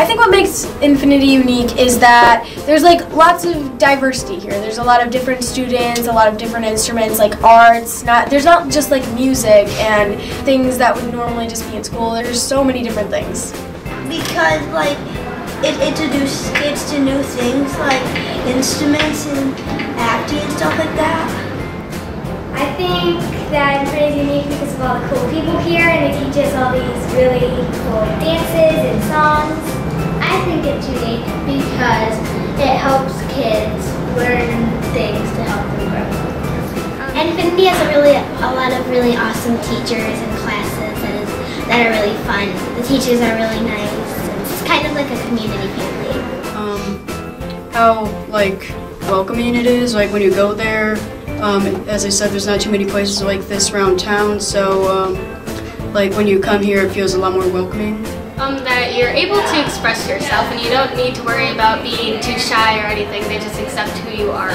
I think what makes Infinity unique is that there's like lots of diversity here. There's a lot of different students, a lot of different instruments, like arts. Not there's not just like music and things that would normally just be in school. There's so many different things. Because like it introduces kids to new things like instruments and acting and stuff like that. I think that Infinity is unique because of all the cool people here and they teach us all these really cool dances and songs. It helps kids learn things to help them grow. Infinity has a really a lot of really awesome teachers and classes that are really fun. The teachers are really nice. It's kind of like a community family. Um, how like welcoming it is, like when you go there. Um, as I said, there's not too many places like this around town, so um, like when you come here, it feels a lot more welcoming. Um, that you're able to express yourself and you don't need to worry about being too shy or anything. They just accept who you are.